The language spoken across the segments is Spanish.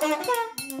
Thank you.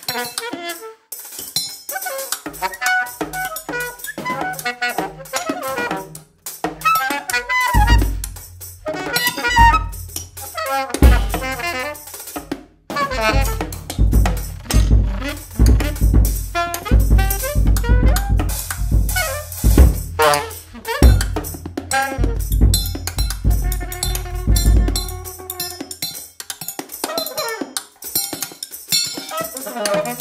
Gracias.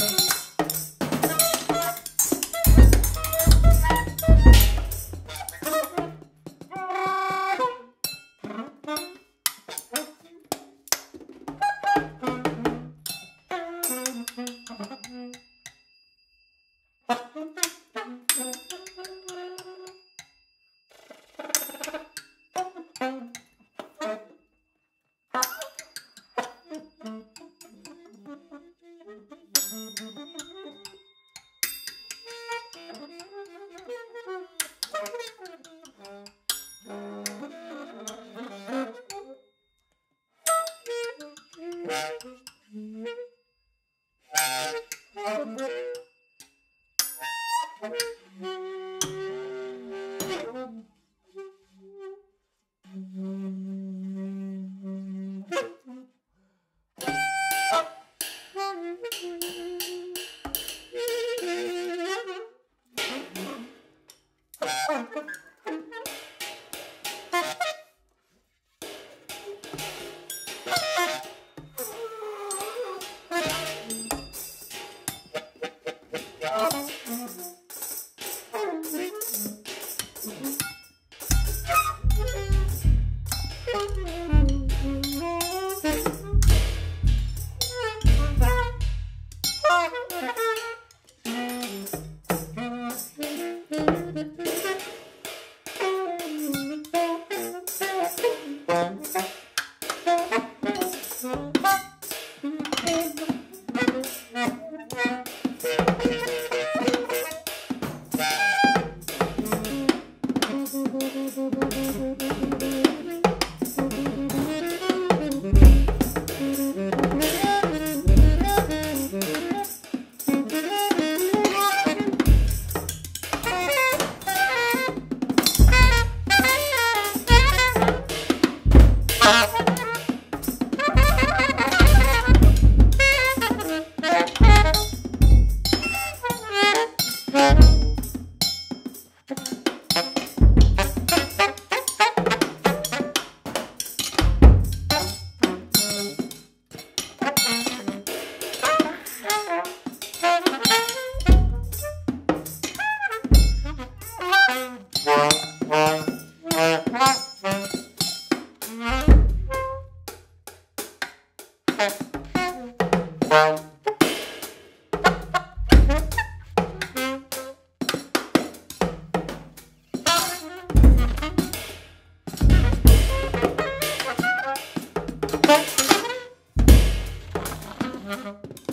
Mm-hmm.